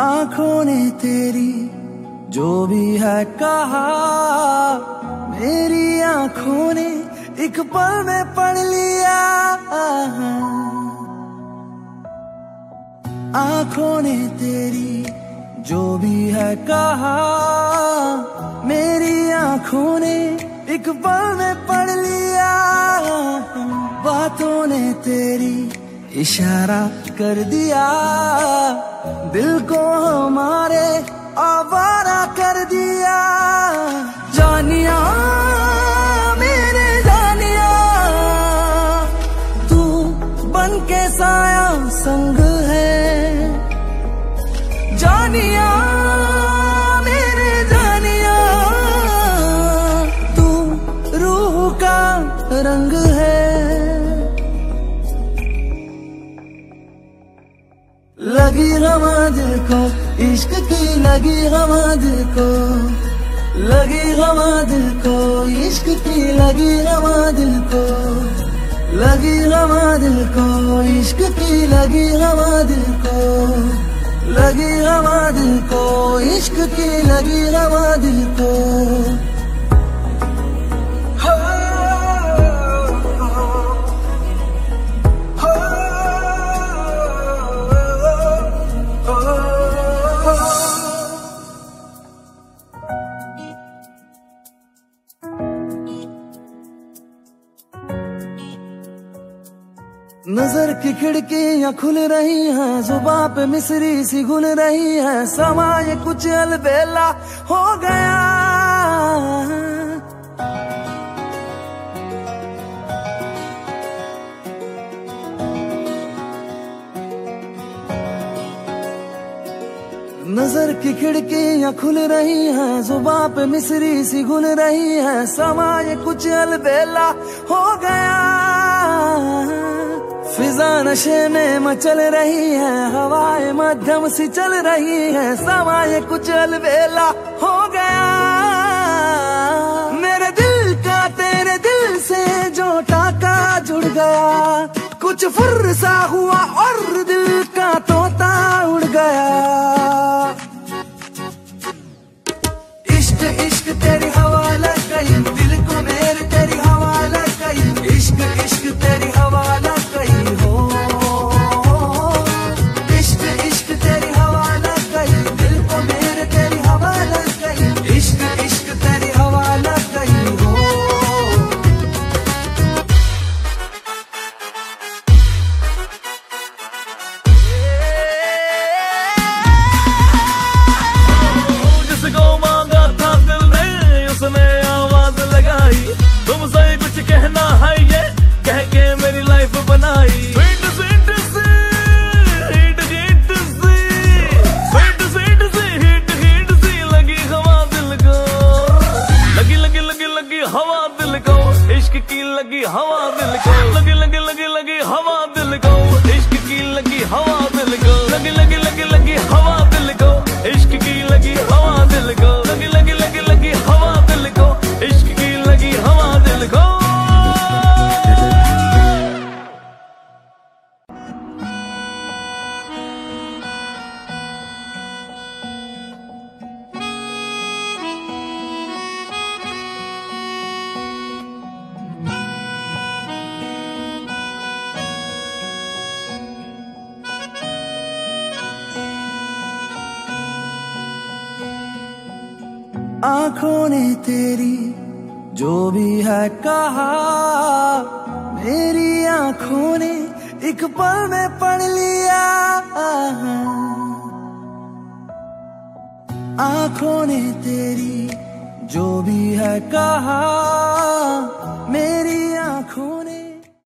आँखों ने तेरी जो भी है कहा, मेरी आँखों ने एक पल में पढ़ लिया। आँखों ने तेरी जो भी है कहा, मेरी आँखों ने एक पल में पढ़ लिया। बातों ने तेरी इशारा कर दिया। दिल को हमारे आवारा कर दिया। जानिया, मेरे जानिया, तू बन के साया संग है। जानिया, मेरे जानिया, तू रूह का रंग है। लगी हवा को, इश्क की लगी हवा को, लगी हवा को, इश्क की लगी हवा को, लगी हवा को, इश्क की लगी हवा को, लगी हवा को, इश्क की लगी हवा को। नज़र की खिड़कियाँ खुल रही हैं, जुबा पे मिसरी सी घुल रही है, समय कुछ अलबेला हो गया। नज़र की खिड़कियाँ खुल रही हैं, जुबा पे मिसरी सी घुल रही है, समय कुछ अलबेला हो गया। फिजा नशे में मचल रही है, हवाएँ मध्यम सी चल रही है, समय कुछ अलबेला हो गया। मेरे दिल का तेरे दिल से जो टाका जुड़ गया, कुछ फुर्सा हुआ और दिल इश्क की लगी हवा दिल को। लगी लगी लगी लगी हवा दिल को। इश्क की लगी हवा दिल को। लगी लगी लगी लगी हवा दिल आँखों ने तेरी जो भी है कहा, मेरी आँखों ने एक पल में पढ़ लिया। आँखों ने तेरी जो भी है कहा